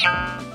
Yeah.